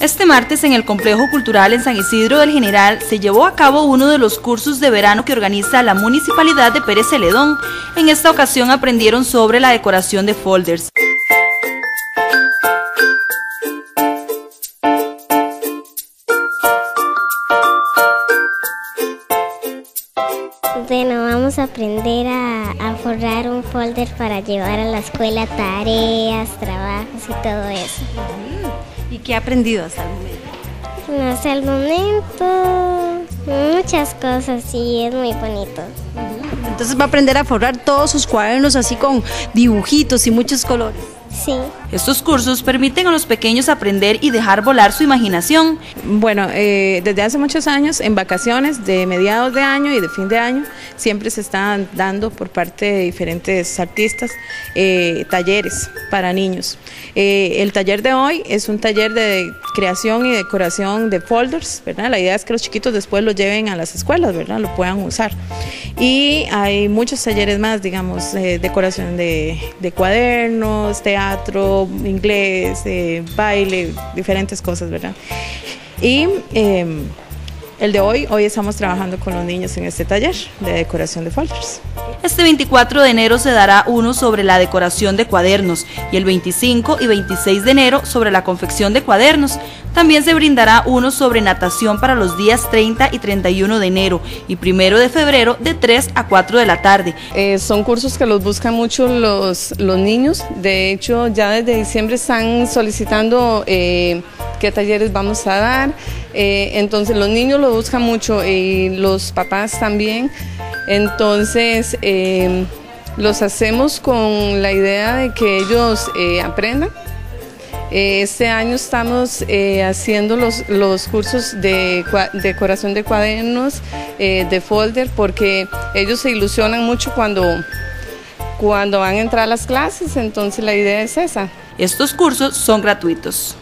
Este martes en el Complejo Cultural en San Isidro del General se llevó a cabo uno de los cursos de verano que organiza la Municipalidad de Pérez Celedón. En esta ocasión aprendieron sobre la decoración de folders. Bueno, vamos a aprender a, forrar un folder para llevar a la escuela tareas, trabajos y todo eso. ¿Y qué ha aprendido hasta el momento? Hasta el momento muchas cosas y es muy bonito. Entonces va a aprender a forrar todos sus cuadernos así con dibujitos y muchos colores. Sí. Estos cursos permiten a los pequeños aprender y dejar volar su imaginación. Bueno, eh, desde hace muchos años, en vacaciones de mediados de año y de fin de año, siempre se están dando por parte de diferentes artistas eh, talleres para niños. Eh, el taller de hoy es un taller de creación y decoración de folders, ¿verdad? La idea es que los chiquitos después lo lleven a las escuelas, ¿verdad? Lo puedan usar. Y hay muchos talleres más, digamos, decoración de, de cuadernos, teatro, inglés, eh, baile, diferentes cosas, ¿verdad? Y em, el de hoy, hoy estamos trabajando con los niños en este taller de decoración de folders. Este 24 de enero se dará uno sobre la decoración de cuadernos y el 25 y 26 de enero sobre la confección de cuadernos. También se brindará uno sobre natación para los días 30 y 31 de enero y 1 de febrero de 3 a 4 de la tarde. Eh, son cursos que los buscan mucho los, los niños. De hecho, ya desde diciembre están solicitando... Eh, qué talleres vamos a dar. Eh, entonces los niños lo buscan mucho y los papás también. Entonces los hacemos con la idea de que ellos aprendan. Este año estamos eh, haciendo los, los, cursos de decoración de cuadernos, de folder, porque ellos se ilusionan mucho cuando, cuando van a entrar a las clases, entonces la idea es esa. Estos cursos son gratuitos.